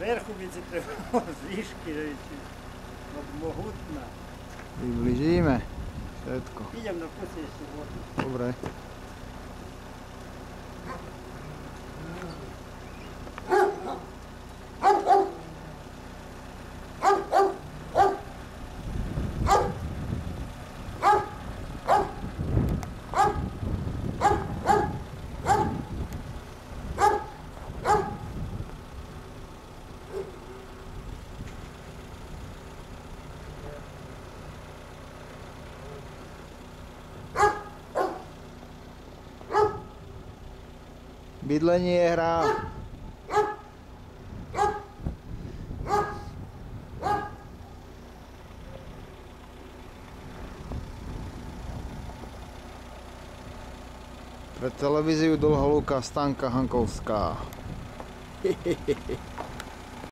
Верховица треба зішки, могутна. Приближиме. Сетко. Идем на пути суботу. Добре. Bydlení je hra. Pre televíziu Dlholúka Stanka Hankovská.